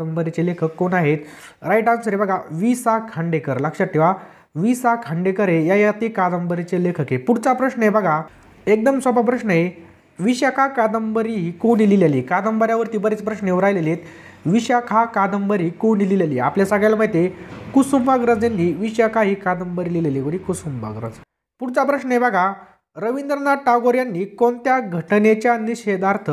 कादंबरीचे लेखक कोण आहेत? राईट आन्सर आहे बघा वि सा खांडेकर. लक्षात ठेवा वि सा खांडेकर हे या याती कादंबरीचे लेखक आहे. पुढचा प्रश्न आहे बघा एकदम सोपा प्रश्न आहे. विशाखा कादंबरी ही कोणी लिहिलेली कादंबऱ्यावरती बरेच प्रश्न येऊ राहिलेले आहेत. विशाखा कादंबरी कोणी लिहिलेली आपल्या सगळ्याला माहिती आहे कुसुंबाग्रज यांनी विशाखा ही कादंबरी लिहिलेली कोणी? कुसुंबाग्रज पुढचा प्रश्न आहे बघा रवींद्रनाथ टागोर यांनी कोणत्या घटनेच्या निषेधार्थ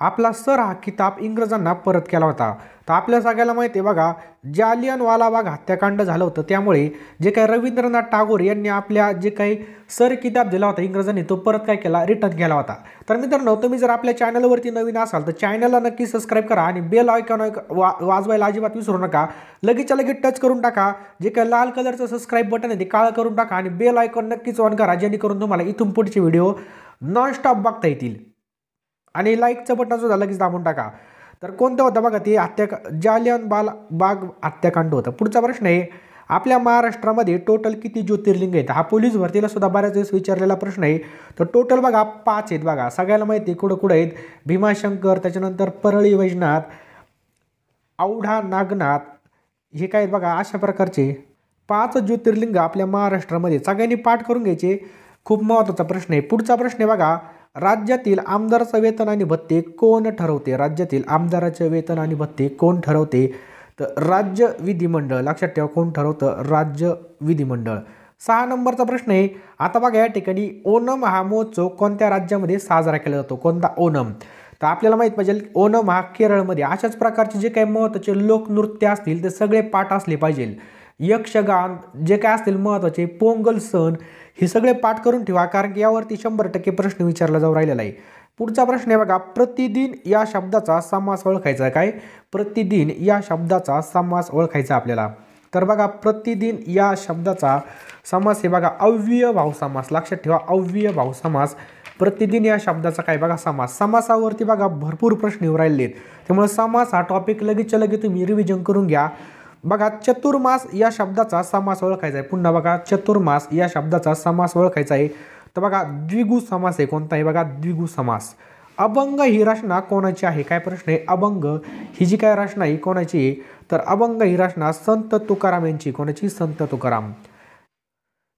आपला सर हा किताब इंग्रजांना परत केला होता. तर आपल्या सगळ्याला माहिती आहे बघा जालियनवालाबाग हत्याकांड झालं होतं. त्यामुळे जे काही रवींद्रनाथ टागोर यांनी आपल्या जे काही सर किताब दिला होता इंग्रजांनी तो परत काय केला? रिटर्न केला होता. तर मित्रांनो तुम्ही जर आपल्या चॅनलवरती नवीन असाल तर चॅनलला नक्की सबस्क्राईब करा आणि बेल आयकॉन वा वाजवायला अजिबात विसरू नका. लगेचच्या लगेच टच करून टाका. जे काही लाल कलरचं सबस्क्राईब बटन आहे ते काळं करून टाका आणि बेल आयकॉन नक्कीच ऑन करा जेणेकरून तुम्हाला इथून पुढचे व्हिडिओ नॉनस्टॉप बघता येतील. आणि लाईकचं बटन सुद्धा लगेच दाबून टाका. तर कोणतं होतं बघा ते हत्या जालियन बाल बाग हत्याकांड होतं. पुढचा प्रश्न आहे आपल्या महाराष्ट्रामध्ये टोटल किती ज्योतिर्लिंग आहेत? हा पोलीस भरतीला सुद्धा बऱ्याच वेळेस विचारलेला प्रश्न आहे. तर टोटल बघा पाच आहेत बघा. सगळ्याला माहिती आहे कुठं कुठं आहेत. भीमाशंकर त्याच्यानंतर परळी वैजनाथ औढा नागनाथ हे काय आहेत बघा अशा प्रकारचे पाच ज्योतिर्लिंग आपल्या महाराष्ट्रामध्ये सगळ्यांनी पाठ करून घ्यायचे. खूप महत्त्वाचा प्रश्न आहे. पुढचा प्रश्न आहे बघा राज्यातील आमदाराचं वेतन आणि भत्ते कोण ठरवते? राज्यातील आमदाराचे वेतन आणि भत्ते कोण ठरवते? तर राज्य विधिमंडळ लक्षात ठेवा कोण ठरवतं? राज्य विधिमंडळ. सहा नंबरचा प्रश्न आहे. आता बघा या ठिकाणी ओणम हा महोत्सव कोणत्या राज्यामध्ये साजरा केला जातो? कोणता ओणम? तर आपल्याला माहीत पाहिजे ओणम हा केरळमध्ये अशाच प्रकारचे जे काही महत्त्वाचे लोकनृत्य असतील ते सगळे पाठ असले पाहिजे. यक्षगान जे काय असतील महत्त्वाचे पोंगल सण हे सगळे पाठ करून ठेवा कारण की यावरती शंभर टक्के प्रश्न विचारला जाऊ राहिलेला आहे. पुढचा प्रश्न आहे बघा प्रतिदिन या शब्दाचा समास ओळखायचा काय? प्रतिदिन या शब्दाचा समास ओळखायचा आपल्याला. तर बघा प्रतिदिन या शब्दाचा समास हे बघा अव्यय भाव समास. लक्षात ठेवा अव्यय भाव समास. प्रतिदिन या शब्दाचा काय बघा समास. समासावरती बघा भरपूर प्रश्न येऊ राहिले आहेत. त्यामुळे समास हा टॉपिक लगेचच्या लगेच तुम्ही रिव्हिजन करून घ्या. बघा चतुर्मास या शब्दाचा समास ओळखायचा आहे. पुन्हा बघा चतुर्मास या शब्दाचा समास ओळखायचा आहे. तर बघा द्विगु समास आहे. कोणता आहे बघा? द्विगु समास. अभंग ही रचना कोणाची आहे? काय प्रश्न आहे? अभंग ही जी काय रचना आहे कोणाची आहे? तर अभंग ही रचना संत तुकाराम यांची कोणाची? संत तुकाराम.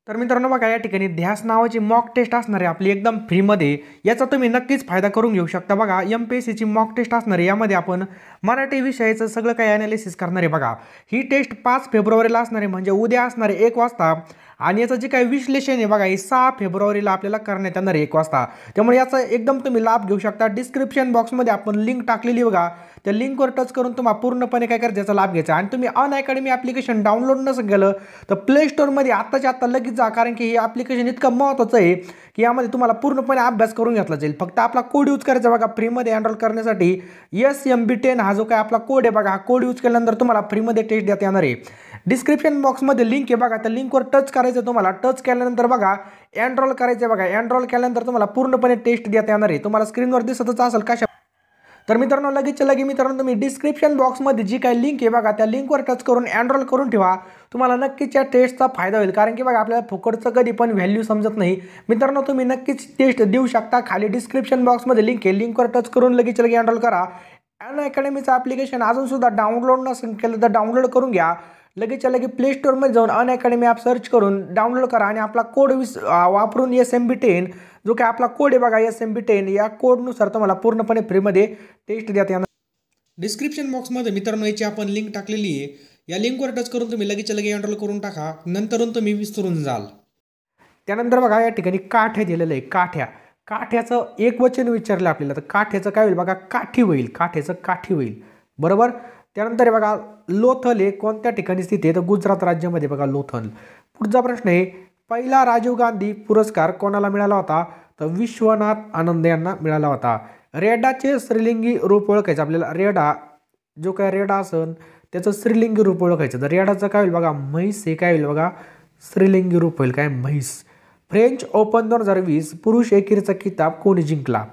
तर मित्रांनो बघा या ठिकाणी ध्यास नावाची मॉक टेस्ट असणार आहे आपली एकदम फ्रीमध्ये याचा तुम्ही नक्कीच फायदा करून घेऊ शकता बघा. एम पी एस सीची मॉक टेस्ट असणार आहे. यामध्ये आपण मराठी विषयाचं सगळं काही ॲनालिसिस करणार आहे बघा. ही टेस्ट पाच फेब्रुवारीला असणार आहे म्हणजे उद्या असणार आहे एक वाजता. आणि याचं जे काही विश्लेषण आहे बघा हे सहा फेब्रुवारीला आपल्याला करण्यात येणार आहे एक वाजता. त्यामुळे याचा एकदम तुम्ही लाभ घेऊ शकता. डिस्क्रिप्शन बॉक्समध्ये आपण लिंक टाकलेली बघा. त्या लिंकवर टच करून तुम्हाला पूर्णपणे काय करायचं याचा लाभ घ्यायचा. आणि तुम्ही अन अकॅडमी ॲप्लिकेशन डाउनलोड नसं केलं तर प्ले स्टोअरमध्ये आत्ताच्या आत्ता लगेच जा कारण की हे ॲप्लिकेशन इतकं महत्त्वाचं आहे की यामध्ये तुम्हाला पूर्णपणे अभ्यास करून घेतला जाईल. फक्त आपला कोड यूज करायचा बघा फ्रीमध्ये एनरोल करण्यासाठी एस एम बी टेन हा जो काय आपला कोड आहे बघा हा कोड यूज केल्यानंतर तुम्हाला फ्रीमध्ये टेस्ट देता येणार आहे. डिस्क्रिप्शन बॉक्समध्ये लिंक आहे बघा त्या लिंकवर टच करायचं तुम्हाला. टच केल्यानंतर बघा एनरोल करायचं बघा एनरोल केल्यानंतर तुम्हाला पूर्णपणे टेस्ट देता येणार आहे. तुम्हाला स्क्रीनवर दिसतच असेल कशा तर मित्रांनो लगेचच्या लगे मित्रांनो तुम्ही डिस्क्रिप्शन बॉक्समध्ये जी काही लिंक आहे बघा त्या लिंकवर टच करून एनरोल करून ठेवा. तुम्हाला नक्कीच या टेस्टचा फायदा होईल. कारण की बघा आपल्याला फुकटचं कधी पण व्हॅल्यू समजत नाही. मित्रांनो तुम्ही नक्कीच टेस्ट देऊ शकता. खाली डिस्क्रिप्शन बॉक्समध्ये लिंक आहे. लिंकवर टच करून लगेच लगे एनरोल करा अन अकॅडमीचं ॲप्लिकेशन अजूनसुद्धा डाउनलोड नसेल केलं तर डाउनलोड करून घ्या. लगेचच्या लगे प्ले स्टोअरमध्ये जाऊन अन अकॅडमी ॲप सर्च करून डाउनलोड करा आणि आपला कोड विस वापरून एस एम बी टेन जो काय आपला कोड आहे बघा एस एम बी टेन या कोडनुसार तुम्हाला पूर्णपणे फ्रीमध्ये टेस्ट देता येणार. डिस्क्रिप्शन बॉक्समध्ये मित्रांनो याची आपण लिंक टाकलेली आहे. या लिंकवर टच करून तुम्ही लगेचच्या लगे एनरोल करून टाका. नंतरून तुम्ही विसरून जाल. त्यानंतर बघा या ठिकाणी काठ्या दिलेलं आहे काठ्या. काठ्याचं एक वचन विचारलं आपल्याला तर काठ्याचं काय होईल बघा काठी होईल काठ्याचं काठी होईल. बरोबर? त्यानंतर हे बघा लोथल हे कोणत्या ठिकाणी स्थित आहे? तर गुजरात राज्यामध्ये बघा लोथल. पुढचा प्रश्न आहे पहिला राजीव गांधी पुरस्कार कोणाला मिळाला होता? तर विश्वनाथ आनंद यांना मिळाला होता. रेडाचे श्रीलिंगी रूप ओळखायचं. आपल्याला रेडा जो काय रेडा असन त्याचं श्रीलिंगी रूप ओळखायचं. तर रेडाचं काय होईल बघा? म्हैस हे काय होईल बघा? श्रीलिंगी रूप होईल. काय? म्हैस. फ्रेंच ओपन दोन हजार वीस पुरुष एकेरीचा किताब कोणी जिंकला?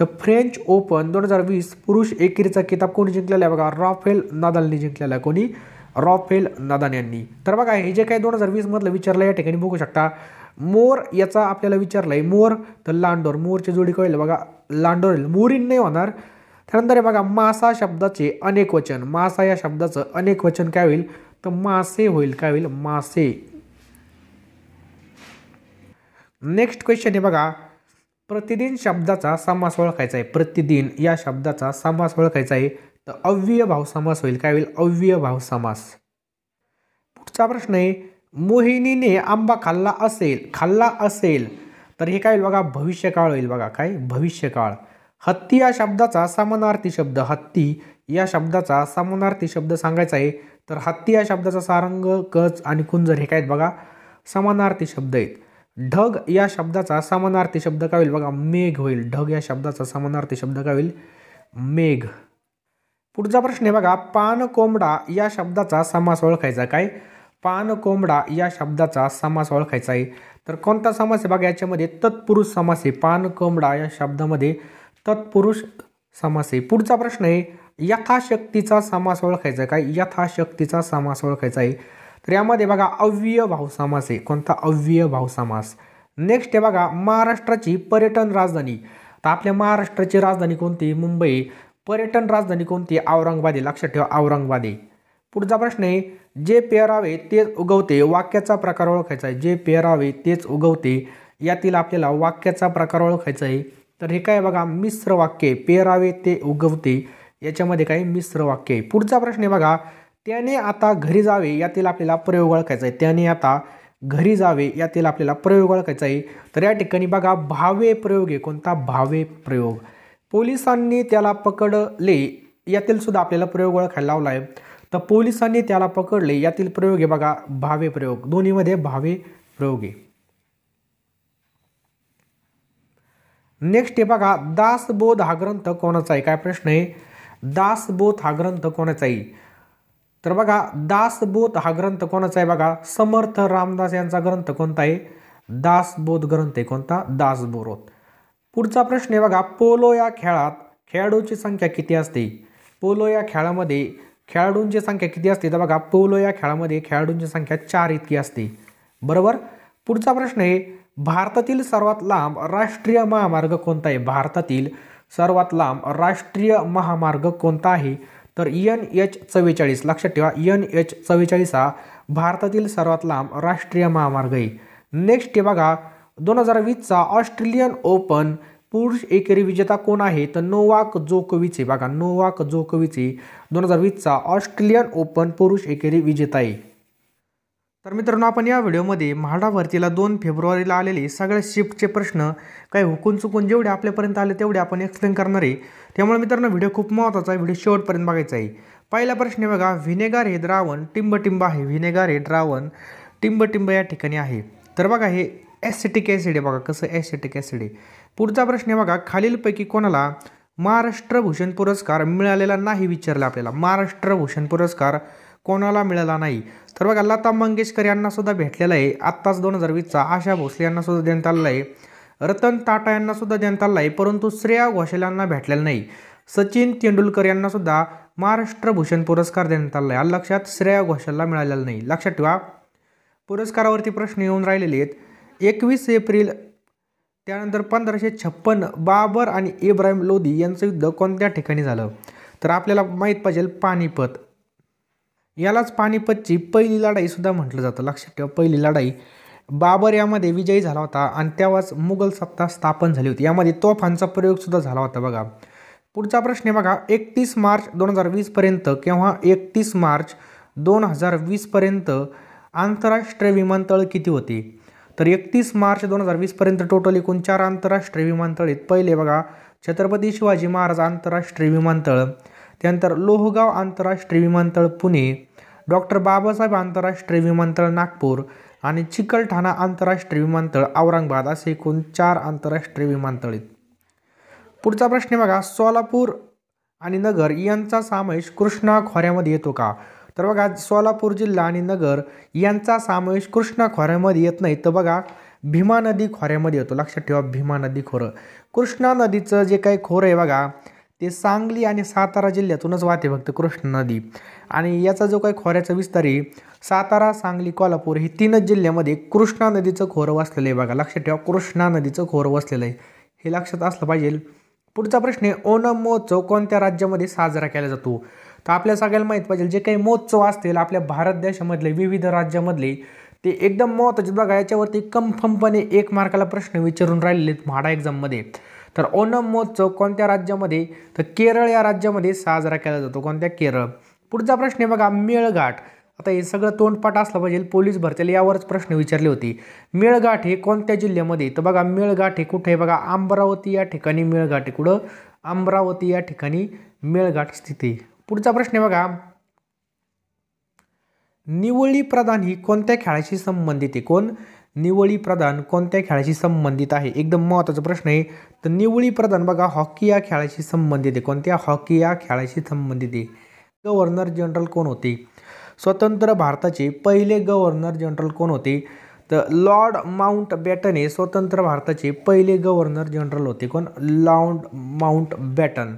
तर फ्रेंच ओपन दोन हजार वीस पुरुष एकेरीचा किताब कोणी जिंकलेला आहे बघा? रॉफेल नादालने जिंकलेला आहे. कोणी? रॉफेल नादान यांनी. तर बघा हे जे काही दोन हजार वीसमधलं विचारलं या ठिकाणी बघू शकता. मोर याचा आपल्याला विचारलं आहे मोर तर लांडोर मोरची जोडी कळेल. बघा लांडोर मोरीन नाही होणार. त्यानंतर हे बघा मासा शब्दाचे अनेक वचन. मासा या शब्दाचं अनेक वचन काय होईल? तर मासे होईल. काय होईल? मासे. नेक्स्ट क्वेश्चन आहे बघा प्रतिदिन शब्दाचा समास ओळखायचा आहे. प्रतिदिन या शब्दाचा समास ओळखायचा आहे. तर अव्यय भाव समास होईल. काय होईल? अव्यय भाव समास. पुढचा प्रश्न आहे मोहिनीने आंबा खाल्ला असेल खाल्ला असेल तर हे काय होईल बघा? भविष्यकाळ होईल बघा. काय? भविष्यकाळ. हत्ती या शब्दाचा समानार्थी शब्द. हत्ती या शब्दाचा समानार्थी शब्द सांगायचा आहे. तर हत्ती या शब्दाचा सारंग कच आणि कुंजर हे काय आहेत बघा? समानार्थी शब्द आहेत. ढग या शब्दाचा समानार्थी शब्द काय होईल बघा? मेघ होईल. ढग या शब्दाचा समानार्थी शब्द काय होईल? मेघ. पुढचा प्रश्न आहे बघा पान कोंबडा या शब्दाचा समास ओळखायचा काय? पान कोंबडा या शब्दाचा समास ओळखायचा आहे. तर कोणता समास आहे बघा याच्यामध्ये तत्पुरुष समास आहे. पान कोंबडा या शब्दामध्ये तत्पुरुष समास आहे. पुढचा प्रश्न आहे यथाशक्तीचा समास ओळखायचा काय? यथाशक्तीचा समास ओळखायचा आहे. तर यामध्ये बघा अव्यय भाव समास आहे. कोणता? अव्यय भाव समास. नेक्स्ट आहे बघा महाराष्ट्राची पर्यटन राजधानी. तर आपल्या महाराष्ट्राची राजधानी कोणती? मुंबई. पर्यटन राजधानी कोणती? औरंगाबाद आहे. लक्षात ठेवा औरंगाबाद आहे. पुढचा प्रश्न आहे जे पेरावे तेच उगवते वाक्याचा प्रकार ओळखायचा आहे. जे पेरावे तेच उगवते यातील आपल्याला वाक्याचा प्रकार ओळखायचा आहे. तर हे काय बघा मिश्र वाक्य पेरावे ते उगवते याच्यामध्ये काही मिश्र वाक्य आहे. पुढचा प्रश्न आहे बघा त्याने आता घरी जावे यातील आपल्याला प्रयोग ओळखायचा आहे. त्याने आता घरी जावे यातील आपल्याला प्रयोग ओळखायचा आहे. तर या ठिकाणी बघा भावे प्रयोग आहे. कोणता? भावे प्रयोग. पोलिसांनी त्याला पकडले यातील सुद्धा आपल्याला प्रयोग ओळखायला लावला आहे तर पोलिसांनी त्याला पकडले यातील प्रयोग आहे बघा भावे प्रयोग. दोन्हीमध्ये भावे प्रयोग आहे. नेक्स्ट आहे बघा दासबोध हा ग्रंथ कोणाचा आहे? काय प्रश्न आहे? दासबोध हा ग्रंथ कोणाचा आहे? तर बघा दासबोध हा ग्रंथ कोणाचा आहे बघा? समर्थ रामदास यांचा ग्रंथ कोणता आहे? दासबोध ग्रंथ आहे कोणता? दासबोरोध पुढचा प्रश्न आहे बघा पोलो या खेळात खेळाडूंची संख्या किती असते? पोलो या खेळामध्ये खेळाडूंची संख्या किती असते? तर बघा पोलो या खेळामध्ये खेळाडूंची संख्या चार इतकी असते. बरोबर? पुढचा प्रश्न आहे भारतातील सर्वात लांब राष्ट्रीय महामार्ग कोणता आहे? भारतातील सर्वात लांब राष्ट्रीय महामार्ग कोणता आहे? तर एन एच चव्वेचाळीस लक्षात ठेवा एन एच चव्वेचाळीस हा भारतातील सर्वात लांब राष्ट्रीय महामार्ग आहे. नेक्स्ट आहे बघा दोन हजार वीसचा ऑस्ट्रेलियन ओपन पुरुष एकेरी विजेता कोण आहे? तर नोवाक जोकोविचे बघा नोवाक जोकोविचे दोन हजार वीसचा ऑस्ट्रेलियन ओपन पुरुष एकेरी विजेता आहे. तर मित्रांनो आपण या व्हिडिओमध्ये म्हाडावरतीला दोन फेब्रुवारीला आलेले सगळ्या शिफ्टचे प्रश्न काही हुकून चुकून जेवढे आपल्यापर्यंत आले तेवढे आपण एक्सप्लेन करणार आहे. त्यामुळे मित्रांनो व्हिडिओ खूप महत्त्वाचा आहे. व्हिडिओ शेवटपर्यंत बघायचा आहे. पहिला प्रश्न आहे बघा व्हिनेगार हे द्रावण टिंब आहे. व्हिनेगार हे द्रावण टिंब टिंब या ठिकाणी आहे. तर बघा हे ॲसिटिक ॲसिड आहे बघा कसं ॲसिटिक ॲसिड आहे. पुढचा प्रश्न आहे बघा खालीलपैकी कोणाला महाराष्ट्र भूषण पुरस्कार मिळालेला नाही विचारला आपल्याला. महाराष्ट्र भूषण पुरस्कार कोणाला मिळाला नाही? तर बघा लता मंगेशकर यांनासुद्धा भेटलेला आहे. आत्ताच दोन हजार वीसचा आशा भोसले यांनासुद्धा देण्यात आलेला आहे. रतन टाटा यांनासुद्धा देण्यात आलेला आहे परंतु श्रेया घोषाल यांना भेटलेला नाही. सचिन तेंडुलकर यांनासुद्धा महाराष्ट्र भूषण पुरस्कार देण्यात आला आहे. लक्षात श्रेया घोषालला मिळालेला नाही. लक्षात ठेवा पुरस्कारावरती प्रश्न येऊन राहिलेले आहेत. एकवीस एप्रिल त्यानंतर पंधराशे छप्पन बाबर आणि इब्राहिम लोधी यांचं युद्ध कोणत्या ठिकाणी झालं? तर आपल्याला माहीत पाहिजे पानिपत. यालाच पानिपतची पहिली लढाईसुद्धा म्हटलं जातं. लक्षात ठेवा पहिली लढाई. बाबर यामध्ये विजयी झाला होता आणि तेव्हाच मुघल सत्ता स्थापन झाली होती. यामध्ये तोफांचा प्रयोगसुद्धा झाला होता बघा. पुढचा प्रश्न आहे बघा एकतीस मार्च दोन हजार वीसपर्यंत किंवा एकतीस मार्च दोन हजार वीसपर्यंत आंतरराष्ट्रीय विमानतळ किती होते? तर एकतीस मार्च दोन हजार वीसपर्यंत टोटल एकूण चार आंतरराष्ट्रीय विमानतळ आहेत पहिले बघा छत्रपती शिवाजी महाराज आंतरराष्ट्रीय विमानतळ. त्यानंतर लोहगाव आंतरराष्ट्रीय विमानतळ पुणे. डॉक्टर बाबासाहेब आंतरराष्ट्रीय विमानतळ नागपूर. आणि चिकलठाणा आंतरराष्ट्रीय विमानतळ औरंगाबाद असे एकूण चार आंतरराष्ट्रीय विमानतळ आहेत पुढचा प्रश्न बघा सोलापूर आणि नगर यांचा समावेश कृष्णा खोऱ्यामध्ये येतो का? तर बघा सोलापूर जिल्हा आणि नगर यांचा समावेश कृष्णा खोऱ्यामध्ये येत नाही. तर बघा भीमा नदी खोऱ्यामध्ये येतो. लक्षात ठेवा भीमा नदी खोरं. कृष्णा नदीचं जे काही खोरं आहे बघा ते सांगली आणि सातारा जिल्ह्यातूनच वाहते फक्त कृष्णा नदी. आणि याचा जो काही खोऱ्याचा विस्तार आहे सातारा सांगली कोल्हापूर हे तीनच जिल्ह्यामध्ये कृष्णा नदीचं खोरं वसलेलं आहे बघा. लक्षात ठेवा कृष्णा नदीचं खोरं वसलेलं आहे. हे लक्षात असलं पाहिजे. पुढचा प्रश्न आहे ओणम महोत्सव कोणत्या राज्यामध्ये साजरा केला जातो? तर आपल्या सगळ्याला माहीत पाहिजे जे काही महोत्सव असतील आपल्या भारत देशामधले विविध राज्यामधले ते एकदम महत्त्वाचे बघा याच्यावरती कन्फर्मपणे एक मार्काला प्रश्न विचारून राहिलेले आहेत म्हाडा एक्झाममध्ये तर ओणम महोत्सव कोणत्या राज्यामध्ये? तर केरळ या राज्यामध्ये साजरा केला जातो. कोणत्या? केरळ. पुढचा प्रश्न आहे बघा मेळघाट. आता हे सगळं तोंडपाठ असलं पाहिजे पोलीस भरतीला यावरच प्रश्न विचारले होते. मेळघाट हे कोणत्या जिल्ह्यामध्ये? तर बघा मेळघाट हे कुठे आहे बघा? अमरावती या ठिकाणी मेळघाट आहे. कुठं? अमरावती या ठिकाणी मेळघाट स्थित आहे. पुढचा प्रश्न आहे बघा. निवळी प्रदान ही कोणत्या खेळाशी संबंधित आहे? कोण? निवळी प्रदान कोणत्या खेळाशी संबंधित आहे? एकदम महत्त्वाचा प्रश्न आहे. तर निवळी प्रदान बघा हॉकी या खेळाशी संबंधित आहे. कोणत्या? हॉकी या खेळाशी संबंधित आहे. गव्हर्नर जनरल कोण होते? स्वतंत्र भारताचे पहिले गव्हर्नर जनरल कोण होते? तर लॉर्ड माउंट बॅटन हे स्वतंत्र भारताचे पहिले गव्हर्नर जनरल होते. कोण? Lord Mountbatten.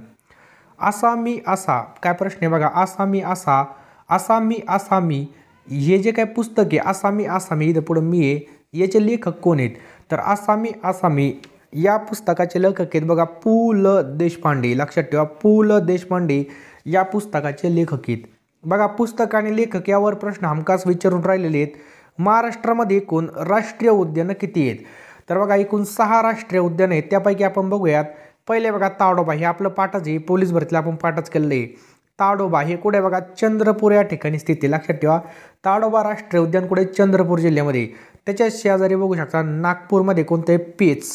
आसामी असा काय प्रश्न आहे बघा आसामी असा आसामी आसामी हे जे काय पुस्तक आहे आसामी आसामी इथं पुढं मी आहे याचे लेखक कोण आहेत? तर आसामी आसामी या पुस्तकाचे लेखक आहेत बघा पु ल देशपांडे लक्षात ठेवा पु ल देशपांडे या पुस्तकाचे लेखक आहेत. बघा पुस्तक आणि लेखक यावर प्रश्न हमखास विचारून राहिलेले आहेत. महाराष्ट्रामध्ये एकूण राष्ट्रीय उद्यानं किती आहेत? तर बघा एकूण सहा राष्ट्रीय उद्यान आहेत. त्यापैकी आपण बघूयात पहिले बघा ताडोबा हे आपलं पाठच आहे पोलीस भरतीला आपण पाठच केलेलं आहे ताडोबा हे कुठे बघा चंद्रपूर या ठिकाणी स्थित आहे लक्षात ठेवा. ताडोबा राष्ट्रीय उद्यान कुठे? चंद्रपूर जिल्ह्यामध्ये. त्याच्या शेजारी बघू शकता नागपूरमध्ये कोणतं आहे पेच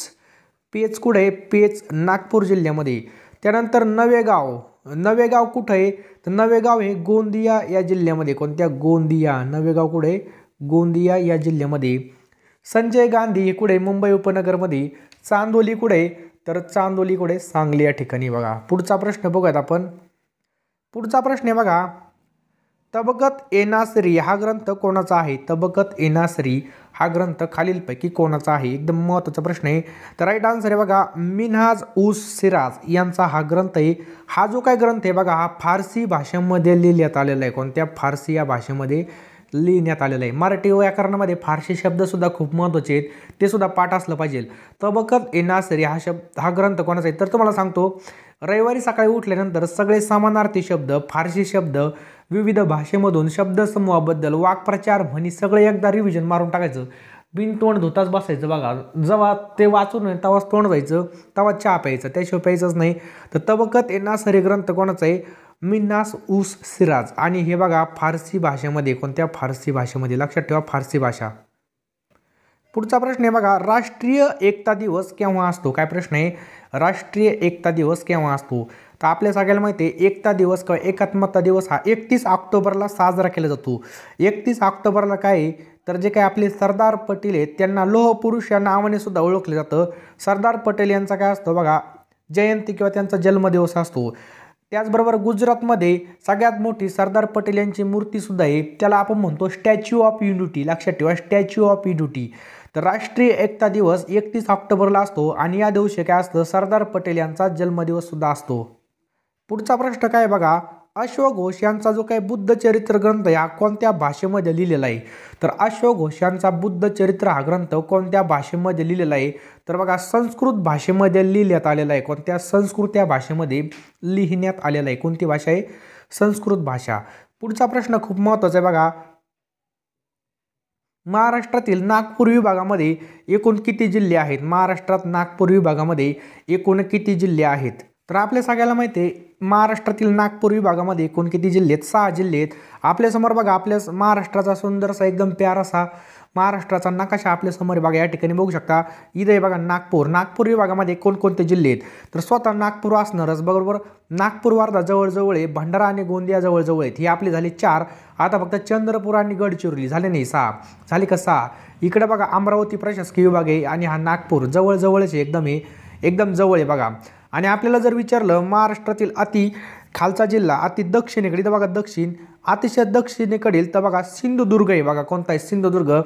पेच कुठे? आहे पेच नागपूर जिल्ह्यामध्ये. त्यानंतर नवेगाव. नवेगाव कुठं आहे? तर नवेगाव हे गोंदिया या जिल्ह्यामध्ये. कोणत्या? गोंदिया. नवेगाव कुठे? गोंदिया या जिल्ह्यामध्ये. संजय गांधी हे कुठे? मुंबई उपनगरमध्ये. चांदोली कुठे? तर चांदोलीकडे सांगली या ठिकाणी बघा. पुढचा प्रश्न बघूयात आपण. पुढचा प्रश्न आहे बघा. तबकत एनासरी हा ग्रंथ कोणाचा आहे? तबकत एनासरी हा ग्रंथ खालीलपैकी कोणाचा आहे? एकदम महत्त्वाचा प्रश्न आहे. तर राईट आन्सर आहे बघा मिनहाज उस सिराज यांचा हा ग्रंथ आहे. हा जो काय ग्रंथ आहे बघा हा फारसी भाषेमध्ये लिहिण्यात आलेला आहे. कोणत्या? फारसी या भाषेमध्ये. लिहिण्यात आलेलं आहे. मराठी व्याकरणामध्ये फारसे शब्दसुद्धा खूप महत्त्वाचे आहेत. ते सुद्धा पाठ असलं पाहिजे. तबकत एनासरी हा शब्द हा ग्रंथ कोणाचा आहे? तर तुम्हाला सांगतो रविवारी सकाळी उठल्यानंतर सगळे समानार्थी शब्द फारसी शब्द विविध भाषेमधून शब्दसमूहाबद्दल वाक्प्रचार म्हणी सगळे एकदा रिव्हिजन मारून टाकायचं. बिन तोंड धुताच बसायचं बघा. जेव्हा ते वाचून तेव्हाच तोंड जायचं तेव्हा चहा प्यायचं त्याशिवाय प्यायचंच नाही. तर तबकत एनासरी ग्रंथ कोणाचा आहे? मिन्नास उस सिराज. आणि हे बघा फारसी भाषेमध्ये कोणत्या फारसी भाषेमध्ये? लक्षात ठेवा फारसी भाषा. पुढचा प्रश्न आहे बघा राष्ट्रीय एकता दिवस केव्हा असतो? काय प्रश्न आहे? राष्ट्रीय एकता दिवस केव्हा असतो? तर आपल्या सगळ्याला माहिती आहे एकता दिवस किंवा एकात्मता दिवस हा एकतीस ऑक्टोबरला साजरा केला जातो. एकतीस ऑक्टोबरला काय तर जे काही आपले सरदार पटेल आहेत त्यांना लोह पुरुष या नावाने सुद्धा ओळखलं जातं. सरदार पटेल यांचा काय असतो बघा जयंती किंवा त्यांचा जन्मदिवस असतो. त्याचबरोबर गुजरातमध्ये सगळ्यात मोठी सरदार पटेल यांची मूर्तीसुद्धा आहे. त्याला आपण म्हणतो स्टॅच्यू ऑफ युनिटी लक्षात ठेवा स्टॅच्यू ऑफ युनिटी तर राष्ट्रीय एकता दिवस एकतीस ऑक्टोबरला असतो आणि या दिवशी काय असतं? सरदार पटेल यांचा जन्मदिवससुद्धा असतो. पुढचा प्रश्न काय बघा? अश्वघोष यांचा जो काही बुद्ध चरित्र ग्रंथ आहे हा कोणत्या भाषेमध्ये लिहिलेला आहे? तर अश्वघोष यांचा बुद्ध चरित्र हा ग्रंथ कोणत्या भाषेमध्ये लिहिलेला आहे? तर बघा संस्कृत भाषेमध्ये लिहिण्यात आलेला आहे. कोणत्या संस्कृत या भाषेमध्ये लिहिण्यात आलेला आहे? कोणती भाषा आहे? संस्कृत भाषा. पुढचा प्रश्न खूप महत्त्वाचा आहे बघा. महाराष्ट्रातील नागपूर विभागामध्ये एकूण किती जिल्हे आहेत? महाराष्ट्रात नागपूर विभागामध्ये एकूण किती जिल्हे आहेत? तर आपल्या सगळ्याला माहिती आहे महाराष्ट्रातील नागपूर विभागामध्ये एकूण किती जिल्हे आहेत? सहा जिल्हे आहेत. आपल्यासमोर बघा आपल्या महाराष्ट्राचा सुंदरसा एकदम प्यारासा महाराष्ट्राचा नकाशा आपल्यासमोर बघा या ठिकाणी बघू शकता. इथे बघा नागपूर. नागपूर विभागामध्ये कोणकोणते जिल्हे आहेत? तर स्वतः नागपूर असणारच बरोबर? नागपूर वार्धा जवळजवळ आहे भंडारा आणि गोंदिया जवळजवळ आहेत. ही आपली झाली चार. आता फक्त चंद्रपूर आणि गडचिरोली. झाले नाही सहा. झाली का सहा? इकडे बघा अमरावती प्रशासकीय विभाग आहे आणि हा नागपूर जवळजवळच आहे एकदम आहे. एकदम जवळ आहे बघा. आणि आपल्याला जर विचारलं महाराष्ट्रातील अति खालचा जिल्हा अति दक्षिणेकडे तर बघा दक्षिण अतिशय दक्षिणेकडील तर बघा सिंधुदुर्ग आहे बघा कोणता आहे सिंधुदुर्ग.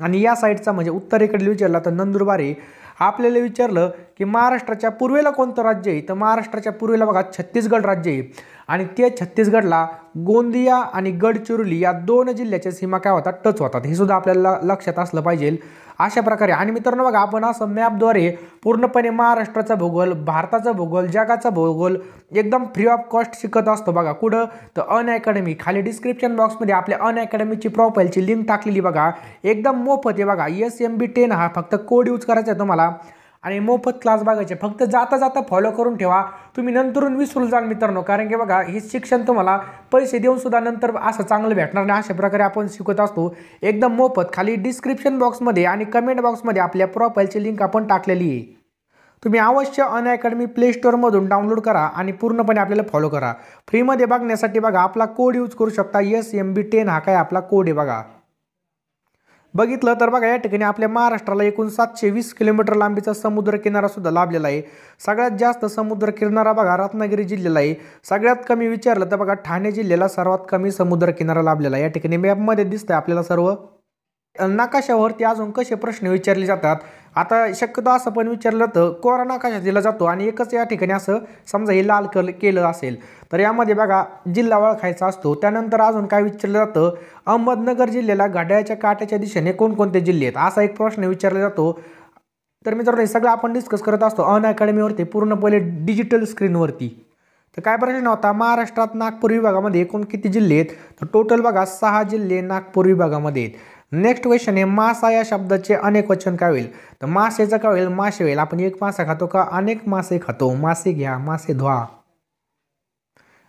आणि या साईडचा म्हणजे उत्तरेकडील विचारला तर नंदुरबार आहे. आपल्याला विचारलं की महाराष्ट्राच्या पूर्वेला कोणतं राज्य आहे? तर महाराष्ट्राच्या पूर्वेला बघा छत्तीसगड राज्य आहे. आणि ते छत्तीसगडला गोंदिया आणि गडचिरोली या दोन जिल्ह्याच्या सीमा काय होतात? टच होतात. हे सुद्धा आपल्याला लक्षात असलं पाहिजे अशा प्रकारे. आणि मित्रांनो बघा आपण असं मॅपद्वारे पूर्णपणे महाराष्ट्राचा भूगोल भारताचा भूगोल जगाचा भूगोल एकदम फ्री ऑफ कॉस्ट शिकत असतो बघा. कुठं? तर अन अकॅडमी खाली डिस्क्रिप्शन बॉक्समध्ये आपल्या अन अकॅडमीची प्रोफाईलची लिंक टाकलेली बघा. एकदम मोफत आहे बघा. एस एम बी टेन हा फक्त कोड यूज करायचा आहे तुम्हाला. आणि मोफत क्लास बघायचे. फक्त जाता जाता फॉलो करून ठेवा. तुम्ही नंतरून विसरून जाल मित्रांनो. कारण की बघा हे शिक्षण तुम्हाला पैसे देऊन सुद्धा नंतर असं चांगलं भेटणार नाही. अशा प्रकारे आपण शिकत असतो. एकदम मोफत खाली डिस्क्रिप्शन बॉक्समध्ये आणि कमेंट बॉक्समध्ये आपल्या प्रोफाईलची लिंक आपण टाकलेली आहे. तुम्ही अवश्य अन अकॅडमी प्ले स्टोअरमधून डाउनलोड करा आणि पूर्णपणे आपल्याला फॉलो करा. फ्रीमध्ये बघण्यासाठी बघा आपला कोड यूज करू शकता. एस एम बी टेन हा काय आपला कोड आहे बघा. बघितलं तर बघा या ठिकाणी आपल्या महाराष्ट्राला एकूण सातशे वीस किलोमीटर लांबीचा समुद्र किनारा सुद्धा लाभलेला आहे. सगळ्यात जास्त समुद्र किनारा बघा रत्नागिरी जिल्ह्याला आहे. सगळ्यात कमी विचारलं तर बघा ठाणे जिल्ह्याला सर्वात कमी समुद्र किनारा लाभलेला आहे. या ठिकाणी मॅपमध्ये दिसतंय आपल्याला सर्व. नकाशावरती अजून कसे प्रश्न विचारले जातात? आता शक्यतो असं पण विचारलं तर कोरा नकाशा दिला जातो आणि एकच या ठिकाणी असं समजा हे लाल कल केलं असेल तर यामध्ये बघा जिल्हा ओळखायचा असतो. त्यानंतर अजून काय विचारलं जातं? अहमदनगर जिल्ह्याला घड्याळ्याच्या काट्याच्या दिशेने कोणकोणते जिल्हे आहेत? असा एक प्रश्न विचारला जातो. तर मित्रांनो हे सगळं आपण डिस्कस करत असतो अन अकॅडमीवरती पूर्णपणे डिजिटल स्क्रीनवरती तर काय प्रश्न होता? महाराष्ट्रात नागपूर विभागामध्ये एकूण किती जिल्हे आहेत? तर टोटल बघा सहा जिल्हे नागपूर विभागामध्ये आहेत. नेक्स्ट क्वेश्चन आहे मासा या शब्दाचे अनेक वचन काय होईल? तर मासेचं काय होईल? मासे होईल. आपण एक मासा खातो का? अनेक मासे खातो. मासे घ्या मासे धुवा.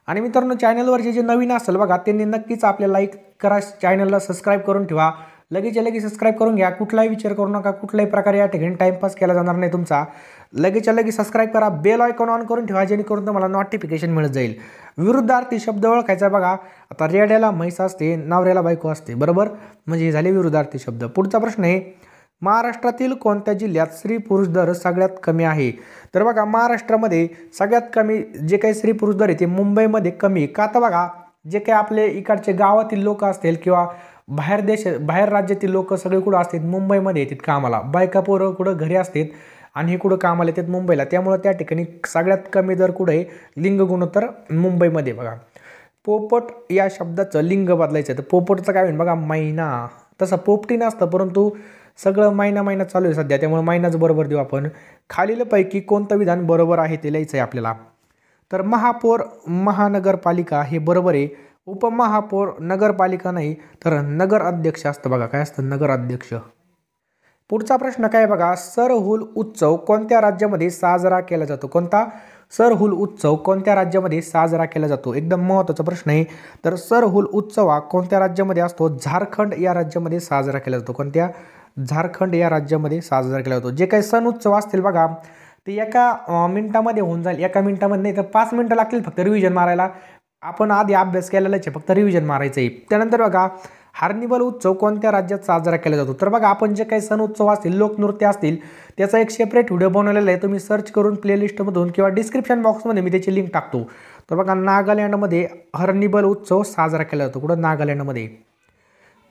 आणि मित्रांनो चॅनलवरचे जे नवीन असेल बघा त्यांनी नक्कीच आपल्याला लाईक करा चॅनलला सबस्क्राईब करून ठेवा. लगेच लगेच सबस्क्राईब करून घ्या. कुठलाही विचार करू नका. कुठल्याही प्रकारे या ठिकाणी टाईमपास केला जाणार नाही तुमचा. लगेच लगेच सबस्क्राईब करा. बेल आयकॉन ऑन करून ठेवा जेणेकरून तुम्हाला नोटिफिकेशन मिळत जाईल. विरुद्धार्थी शब्द ओळखायचा बघा. आता रेड्याला म्हैस असते नावऱ्याला बायको असते. बरोबर? म्हणजे हे झाले विरुद्धार्थी शब्द. पुढचा प्रश्न आहे महाराष्ट्रातील कोणत्या जिल्ह्यात स्त्री पुरुष दर सगळ्यात कमी आहे? तर बघा महाराष्ट्रामध्ये सगळ्यात कमी जे काही स्त्री पुरुष दर आहे ते मुंबईमध्ये कमी का तर बघा जे काही आपले इकडचे गावातील लोक असतील किंवा बाहेर देश बाहेर राज्यातील लोक सगळे कुठं असतात? मुंबईमध्ये येतात कामाला. बायका पोरं कुठं घरी असतात आणि हे कुठं कामाला येतात मुंबईला? त्यामुळं त्या ठिकाणी सगळ्यात कमी दर कुठं आहे? लिंग गुणोत्तर मुंबईमध्ये बघा. पोपट या शब्दाचं लिंग बदलायचं तर पोपटचं काय होईल बघा? मैना. तसं पोपटी नसतं परंतु सगळं महिना महिना चालू आहे सध्या. त्यामुळे महिनाच बरोबर देऊ आपण. खालीलपैकी कोणतं विधान बरोबर आहे ते लिहायचं आहे आपल्याला? तर महापौर महानगरपालिका हे बरोबर आहे. उपमहापौर नगरपालिका नाही तर नगर अध्यक्ष असतं बघा काय असतं? नगर अध्यक्ष पुढचा प्रश्न काय बघा? सरहुल उत्सव कोणत्या राज्यामध्ये साजरा केला जातो? कोणता? सरहुल उत्सव कोणत्या राज्यामध्ये साजरा केला जातो? एकदम महत्त्वाचा प्रश्न आहे. तर सरहुल उत्सव हा कोणत्या राज्यामध्ये असतो? झारखंड या राज्यामध्ये साजरा केला जातो. कोणत्या? झारखंड या राज्यामध्ये साजरा केला जातो. जे काही सण उत्सव असतील बघा ते एका मिनिटामध्ये होऊन जाईल. एका मिनिटामध्ये नाही तर पाच मिनटं लागतील फक्त रिव्हिजन मारायला. आपण आधी अभ्यास केलेलाच आहे फक्त रिव्हिजन मारायचं आहे. त्यानंतर बघा हार्निबल उत्सव कोणत्या राज्यात साजरा केला जातो? तर बघा आपण जे काही सण उत्सव असतील लोकनृत्य असतील त्याचा एक सेपरेट व्हिडिओ बनवलेला आहे. तुम्ही सर्च करून प्लेलिस्टमधून किंवा डिस्क्रिप्शन बॉक्समध्ये मी त्याची लिंक टाकतो. तर बघा नागालँडमध्ये हर्निबल उत्सव साजरा केला जातो. कुठं? नागालँडमध्ये.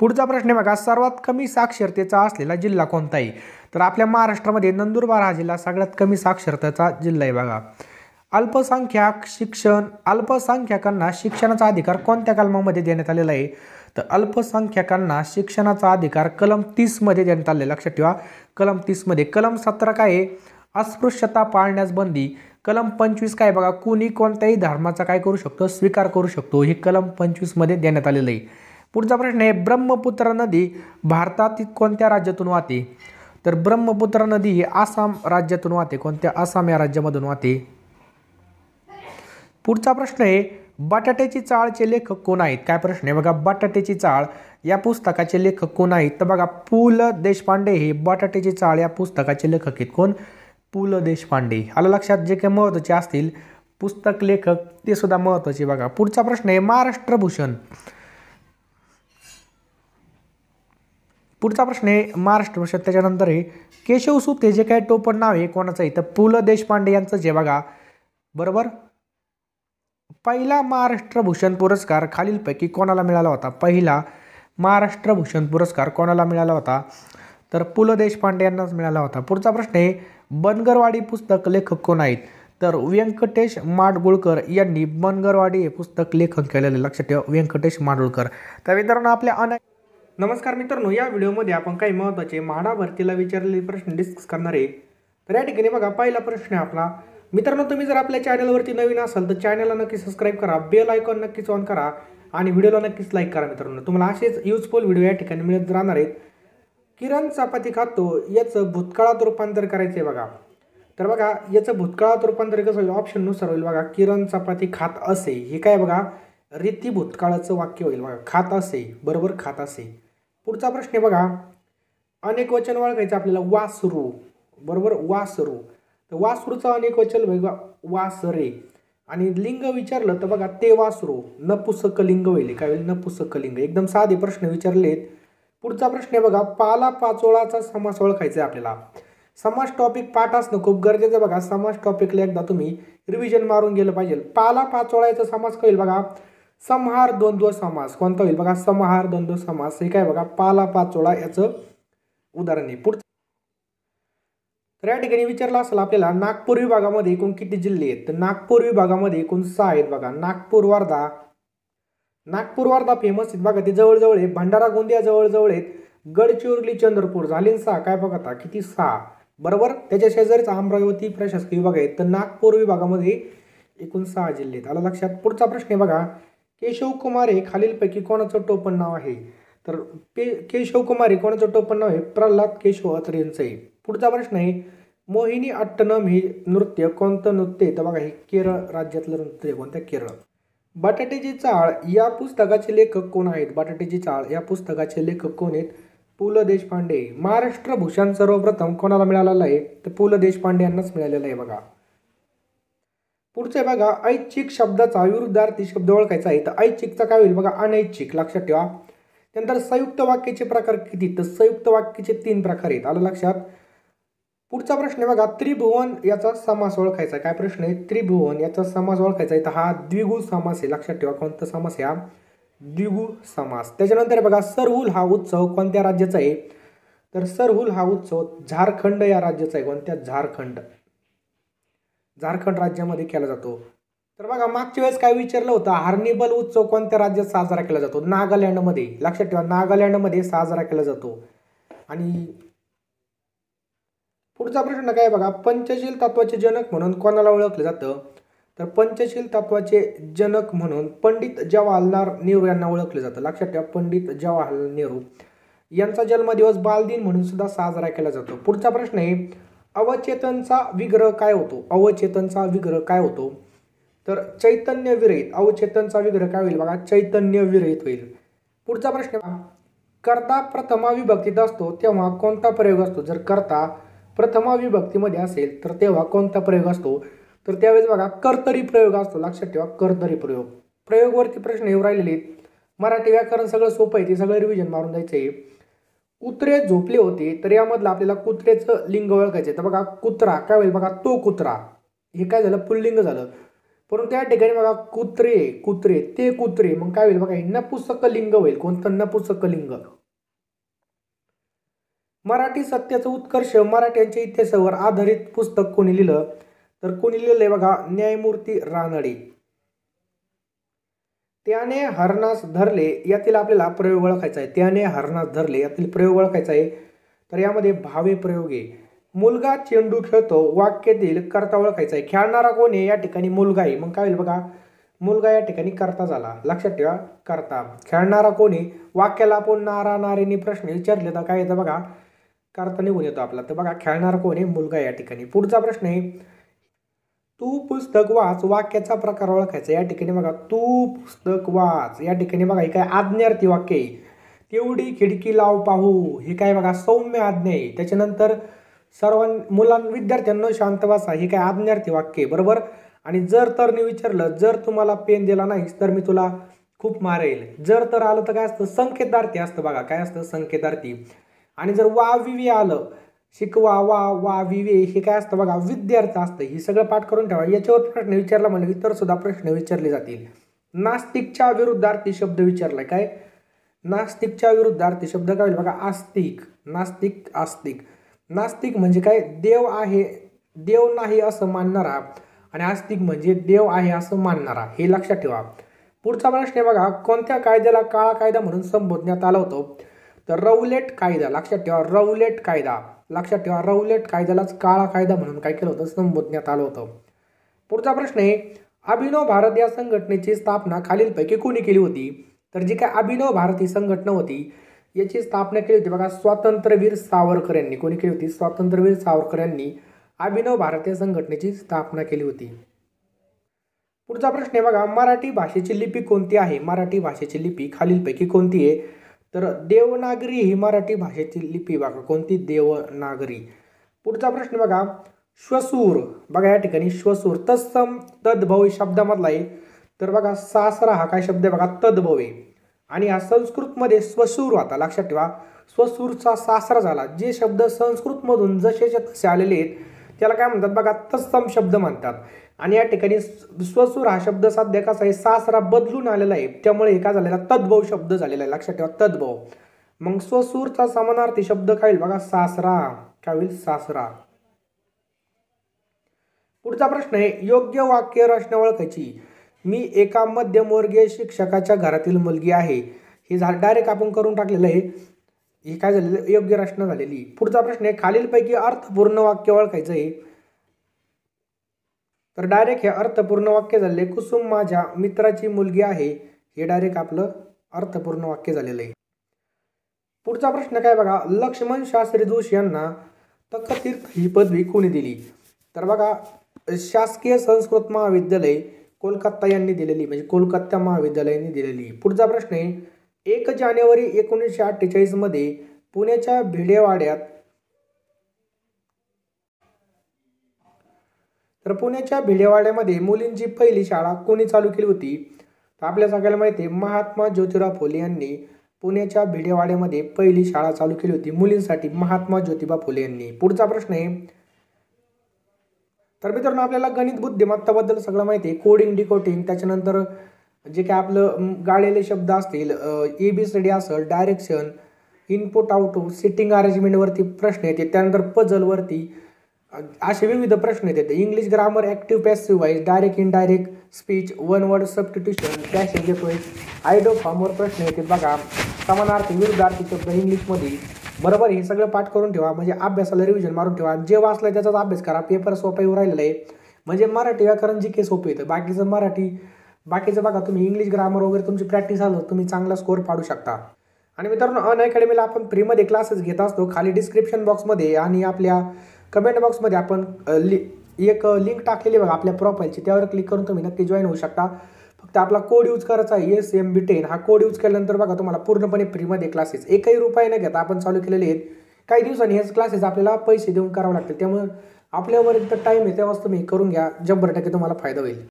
पुढचा प्रश्न आहे बघा सर्वात कमी साक्षरतेचा असलेला जिल्हा कोणता आहे? तर आपल्या महाराष्ट्रामध्ये नंदुरबार हा जिल्हा सगळ्यात कमी साक्षरतेचा जिल्हा आहे बघा. अल्पसंख्याक शिक्षण अल्पसंख्याकांना शिक्षणाचा अधिकार कोणत्या कलमामध्ये देण्यात आलेला आहे? तर अल्पसंख्याकांना शिक्षणाचा अधिकार कलम तीसमध्ये देण्यात आलेला लक्षात ठेवा कलम तीसमध्ये. कलम सतरा काय आहे? अस्पृश्यता पाळण्यास बंदी. कलम पंचवीस काय बघा? कुणी कोणत्याही धर्माचा काय करू शकतो? स्वीकार करू शकतो. हे कलम पंचवीसमध्ये देण्यात आलेलं आहे. पुढचा प्रश्न आहे ब्रह्मपुत्र नदी भारतात कोणत्या राज्यातून वाहते? तर ब्रह्मपुत्र नदी ही आसाम राज्यातून वाहते. कोणत्या? आसाम या राज्यामधून वाहते. पुढचा प्रश्न आहे बटाट्याची चाळचे लेखक कोण आहेत? काय प्रश्न आहे? बघा बटाट्याची चाळ या पुस्तकाचे लेखक कोण आहेत? तर बघा पु ल देशपांडे हे बटाट्याची चाळ या पुस्तकाचे लेखक आहेत. कोण? पु ल देशपांडे. आलं लक्षात? जे काही महत्त्वाचे असतील पुस्तक लेखक ते सुद्धा महत्त्वाचे बघा. पुढचा प्रश्न आहे महाराष्ट्रभूषण. पुढचा प्रश्न आहे महाराष्ट्रभूषण. त्याच्यानंतर आहे केशव सुते जे काय टोपण नाव आहे कोणाचं आहे? तर पु ल देशपांडे यांचं जे बघा. बरोबर? पहिला महाराष्ट्र भूषण पुरस्कार खालीलपैकी कोणाला मिळाला होता? पहिला महाराष्ट्र भूषण पुरस्कार कोणाला मिळाला होता? तर पु ल देशपांडे यांनाच मिळाला होता. पुढचा प्रश्न आहे बनगरवाडी पुस्तक लेखक कोण आहेत? तर व्यंकटेश माडगुळकर यांनी बनगरवाडी हे पुस्तक लेखन केलेलं लक्ष लक्षात ठेवा व्यंकटेश माडगुळकर. तर मित्रांनो आपल्या अनेक नमस्कार मित्रांनो या व्हिडिओमध्ये आपण काही महत्त्वाचे म्हाडा भरतीला विचारलेले प्रश्न डिस्कस करणार आहे. तर या ठिकाणी बघा पहिला प्रश्न आहे आपला मित्रांनो तुम्ही जर आपल्या चॅनलवरती नवीन असाल तर चॅनलला नक्की सबस्क्राईब करा बेल आयकॉन नक्कीच ऑन करा आणि व्हिडिओला नक्कीच लाईक करा मित्रांनो. तुम्हाला असेच युजफुल व्हिडिओ या ठिकाणी मिळत राहणार आहेत. किरण चपाती खातो याचं भूतकाळात रूपांतर करायचं आहे बघा. तर बघा याचं भूतकाळात रूपांतर कसं होईल? ऑप्शननुसार होईल बघा. किरण चपाती खात असे. हे काय बघा? रीती भूतकाळाचं वाक्य होईल बघा. खात असे. बरोबर खात असे. पुढचा प्रश्न आहे बघा. अनेक वचन ओळखायचं आपल्याला. वासरू. बरोबर? वासरू. तर वासरूचा अनेक वचन वेगळा. वासरे. आणि लिंग विचारलं तर बघा ते वासरू. नपुसक लिंग होईल. काय होईल? नपुसक लिंग एकदम साधे प्रश्न विचारलेत. पुढचा प्रश्न आहे बघा पाला पाचोळाचा समास ओळखायचा आहे आपल्याला. समास टॉपिक पाठ असणं खूप गरजेचं आहे बघा. समास टॉपिकला एकदा तुम्ही रिव्हिजन मारून गेलं पाहिजे. पाला पाचोळाचा समास होईल बघा? संहार द्वंद्व समास. कोणता होईल बघा? संहार द्वंद्व समास. हे काय बघा? पाला पाचोळा याचं उदाहरण आहे. पुढचं तर या ठिकाणी विचारलं असेल आपल्याला नागपूर विभागामध्ये एकूण किती जिल्हे आहेत? तर नागपूर विभागामध्ये एकूण सहा आहेत बघा. नागपूर वर्धा. नागपूर वर्धा फेमस आहेत. बघा ते जवळजवळ आहे. भंडारा गोंदिया जवळजवळ आहेत. गडचिरोली चंद्रपूर. झालीन सहा? काय बघा आता किती सहा? बरोबर? त्याच्या शेजारीच अमरावती प्रशासकीय विभाग आहेत तर नागपूर विभागामध्ये एकूण सहा जिल्हे आहेत. आला लक्षात? पुढचा प्रश्न आहे बघा. केशव कुमार हे खालीलपैकी कोणाचं टोपण नाव आहे? तर पे केशव कुमार हे कोणाचं टोपण नाव आहे? प्रल्हाद केशव अत्रेंचं आहे. पुढचा प्रश्न आहे मोहिनी अट्टनम हे नृत्य कोणतं नृत्य आहे? तर बघा हे केरळ राज्यातलं नृत्य कोणतं? कोणत्या केरळ. बटाट्याची चाळ या पुस्तकाचे लेखक कोण आहेत? बटाट्याची चाळ या पुस्तकाचे लेखक कोण आहेत? पु. ल. देशपांडे. महाराष्ट्र भूषण सर्वप्रथम कोणाला मिळालेला आहे? तर पु. ल. देशपांडे यांनाच मिळालेलं आहे बघा. पुढचे बघा ऐच्छिक शब्दाचा विरुद्धार्थी शब्द ओळखायचा आहे. तर ऐच्छिकचा काय होईल बघा? अनैच्छिक. लक्षात ठेवा. त्यानंतर संयुक्त वाक्याचे प्रकार किती? तर संयुक्त वाक्याचे तीन प्रकार आहेत. आलं लक्षात? पुढचा प्रश्न आहे बघा त्रिभुवन याचा समास ओळखायचा काय प्रश्न आहे? त्रिभुवन याचा समास ओळखायचा आहे. तर हा द्विगु समास आहे. लक्षात ठेवा कोणता समास आहे हा? द्विगु समास. त्याच्यानंतर बघा सरहुल हा उत्सव कोणत्या राज्याचा आहे? तर सरहुल हा उत्सव झारखंड या राज्याचा आहे. कोणत्या? झारखंड. झारखंड राज्यामध्ये केला जातो. तर बघा मागच्या वेळेस काय विचारलं होतं? हार्निबल उत्सव कोणत्या राज्यात साजरा केला जातो? नागालँडमध्ये. लक्षात ठेवा नागालँडमध्ये साजरा केला जातो. आणि पुढचा प्रश्न काय बघा. पंचशील तत्वाचे जनक म्हणून कोणाला ओळखलं जातं? तर पंचशील तत्वाचे जनक म्हणून पंडित जवाहरलाल नेहरू यांना ओळखलं जातं. लक्षात ठेवा पंडित जवाहरलाल नेहरू. यांचा जन्मदिवस बालदिन म्हणून सुद्धा साजरा केला जातो. पुढचा प्रश्न आहे अवचेतनचा विग्रह काय होतो? अवचेतनचा विग्रह काय होतो? तर चैतन्य विरहित अवचेतनचा विग्रह काय होईल बघा? चैतन्य विरहित होईल. पुढचा प्रश्न करता प्रथमा विभक्तीत असतो तेव्हा कोणता प्रयोग असतो? जर करता प्रथमा विभक्तीमध्ये असेल तर तेव्हा कोणता प्रयोग असतो? तर त्यावेळेस बघा कर्तरी प्रयोग असतो. लक्षात ठेवा कर्तरी प्रयोग. प्रयोगवरती प्रश्न येऊ राहिलेले आहेत. मराठी व्याकरण सगळं सोपं आहे ते सगळं रिव्हिजन मारून द्यायचं आहे कुत्रे झोपले होते तर यामधलं आपल्याला कुत्र्याचं लिंग ओळखायचं आहे तर बघा कुत्रा काय होईल बघा तो कुत्रा. हे काय झालं? पुल्लिंग झालं. परंतु त्या ठिकाणी बघा कुत्रे कुत्रे ते कुत्रे. मग काय होईल बघा हे नपुसक लिंग होईल. कोणतं? नपुसक लिंग मराठी सत्याचं उत्कर्ष मराठ्यांच्या इतिहासावर आधारित पुस्तक कोणी लिहिलं? तर कोणी लिहिलं आहे बघा न्यायमूर्ती रानडे. त्याने हरणास धरले यातील आपल्याला प्रयोग ओळखायचा आहे. त्याने हरणास धरले यातील प्रयोग ओळखायचा आहे. तर यामध्ये भावे प्रयोग आहे. मुलगा चेंडू खेळतो वाक्यातील करता ओळखायचा आहे. खेळणारा कोण आहे? या ठिकाणी मुलगा आहे. मग काय होईल बघा? मुलगा या ठिकाणी करता झाला. लक्षात ठेवा करता. खेळणारा कोणी वाक्याला आपण नारा नारेने प्रश्न विचारले तर काय येतं बघा? अर्थ निघून येतो आपला. तर बघा खेळणार कोण आहे? मुलगा या ठिकाणी. पुढचा प्रश्न आहे तू पुस्तक वाच वाक्याचा प्रकार ओळखायचा. या ठिकाणी बघा तू पुस्तक वाच. या ठिकाणी बघा हे काय आज्ञार्थी वाक्य आहे. तेवढी खिडकी लाव पाहू. हे काय बघा सौम्य आज्ञा आहे. त्याच्यानंतर सर्वां मुलां विद्यार्थ्यांना शांत वाचा हे काय आज्ञार्थी वाक्य आहे बरोबर? आणि जर तर मी विचारलं जर तुम्हाला पेन दिला नाहीस तर मी तुला खूप मारेल. जर तर आलं तर काय असतं? संकेतार्थी असतं बघा. काय असतं? संकेतार्थी आणि जर वा विवे आलं शिकवा वा वा विवे हे काय असतं बघा विद्यार्थी असतं. हे सगळं पाठ करून ठेवा. याच्यावर प्रश्न विचारला म्हणजे इतर सुद्धा प्रश्न विचारले जातील. नास्तिकच्या विरुद्धार्थी शब्द विचारलाय काय? नास्तिकच्या विरुद्धार्थी शब्द काय होईल बघा आस्तिक. नास्तिक आस्तिक. नास्तिक म्हणजे काय? देव आहे. देव नाही असं मानणारा आणि आस्तिक म्हणजे देव आहे असं मानणारा. हे लक्षात ठेवा. पुढचा प्रश्न आहे बघा कोणत्या कायद्याला काळा कायदा म्हणून संबोधण्यात आला होतं? तर रौलेट कायदा लक्षात ठेवा रौलेट कायदा. लक्षात ठेवा रौलेट कायद्यालाच काळा कायदा म्हणून काय केलं होतं? संबोधण्यात आलं होतं. पुढचा प्रश्न आहे अभिनव भारत या संघटनेची स्थापना खालीलपैकी कोणी केली होती? तर जी काय अभिनव भारत ही संघटना होती याची स्थापना केली होती बघा स्वातंत्र्यवीर सावरकर यांनी. कोणी केली होती? स्वातंत्र्यवीर सावरकर यांनी अभिनव भारतीय संघटनेची स्थापना केली होती. पुढचा प्रश्न आहे बघा मराठी भाषेची लिपी कोणती आहे? मराठी भाषेची लिपी खालीलपैकी कोणती आहे? तर देवनागरी ही मराठी भाषेची लिपी बघा. कोणती? देवनागरी. पुढचा प्रश्न बघा. श्वसूर. बघा या ठिकाणी श्वसूर. तत्सम तद्भवी शब्दामधला आहे. तर बघा सासरा हा काय शब्द आहे बघा? तद्भव. आहे आणि हा संस्कृतमध्ये स्वसूर होता लक्षात ठेवा. स्वसूरचा सासरा झाला. जे शब्द संस्कृतमधून जसेच्या तसे आलेले आहेत त्याला काय म्हणतात बघा तत्सम शब्द म्हणतात. आणि या ठिकाणी स्वसूर हा शब्द साध्य कसा आहे? सासरा बदलून आलेला आहे. त्यामुळे हे काय झालेला तद्भव शब्द झालेला आहे. लक्षात ठेवा तद्भव. मग स्वसूरचा समानार्थी शब्द काय होईल बघा? सासरा. काय होईल? सासरा. पुढचा प्रश्न आहे योग्य वाक्य रचना ओळखायची. मी एका मध्यमवर्गीय शिक्षकाच्या घरातील मुलगी आहे. हे झालं डायरेक्ट आपण करून टाकलेलं आहे. हे काय झालेलं? योग्य रचना झालेली. पुढचा प्रश्न आहे खालीलपैकी अर्थपूर्ण वाक्य ओळखायचं आहे. तर डायरेक्ट हे अर्थपूर्ण वाक्य झाले कुसुम माझ्या मित्राची मुलगी आहे. हे डायरेक्ट आपलं अर्थपूर्ण वाक्य झालेलं आहे. पुढचा प्रश्न काय बघा? लक्ष्मण शास्त्री जोशी यांना तकतीर्थ ही पदवी कोणी दिली? तर बघा शासकीय संस्कृत महाविद्यालय कोलकाता यांनी दिलेली म्हणजे कोलकाता महाविद्यालयाने दिलेली. पुढचा प्रश्न आहे एक जानेवारी एकोणीसशे अठ्ठेचाळीसमध्ये पुण्याच्या भिडेवाड्यात तर पुण्याच्या भिडेवाड्यामध्ये मुलींची पहिली शाळा कोणी चालू केली होती? तर आपल्या सगळ्याला माहिती आहे महात्मा ज्योतिराव फुले यांनी पुण्याच्या भिडेवाड्यामध्ये पहिली शाळा चालू केली होती मुलींसाठी. महात्मा ज्योतिबा फुले यांनी. पुढचा प्रश्न आहे. तर मित्रांनो आपल्याला गणित बुद्धिमत्ताबद्दल सगळं माहिती आहे. कोडिंग डिकोडिंग त्याच्यानंतर जे काय आपलं गाळलेले शब्द असतील ए बी सी डी असेल डायरेक्शन इनपुट आउटपुट सिटिंग अरेंजमेंटवरती प्रश्न येते त्यानंतर पझलवरती असे विविध प्रश्न येतात. English grammar active passive voice direct indirect speech one word substitution passage idiom फॉर्मवर प्रश्न येते. बघा समानार्थी विरुद्धार्थी शब्द इंग्लिशमध्ये. बरोबर हे सगळं पाठ करून ठेवा म्हणजे अभ्यासाला रिव्हिजन मारून ठेवा. जे वाचलं त्याचाच अभ्यास करा. पेपर सोपा येऊ राहिलेला आहे. म्हणजे मराठी व्याकरण जी काही सोपं येतं बाकीचं मराठी बाकीचं बघा तुम्ही इंग्लिश ग्रामर वगैरे तुमची प्रॅक्टिस आलं तुम्ही चांगला स्कोर पाडू शकता. आणि मित्रांनो अन अकॅडमीला आपण फ्रीमध्ये क्लासेस घेत असतो खाली डिस्क्रिप्शन बॉक्समध्ये आणि आपल्या कमेंट बॉक्समध्ये आपण लि एक लिंक टाकलेली बघा आपल्या प्रोफाईलची त्यावर क्लिक करून तुम्ही नक्की जॉईन होऊ शकता. फक्त आपला कोड यूज करायचा आहे एस एम बी टेन हा कोड यूज केल्यानंतर बघा तुम्हाला पूर्णपणे फ्रीमध्ये क्लासेस एकही रुपये न घेता आपण चालू केलेले आहेत. काही दिवसांनी हेच क्लासेस आपल्याला पैसे देऊन करावे लागतील. त्यामुळे आपल्यावर एकदा टाईम आहे तेव्हाच तुम्ही करून घ्या. जंभर टक्के तुम्हाला फायदा होईल.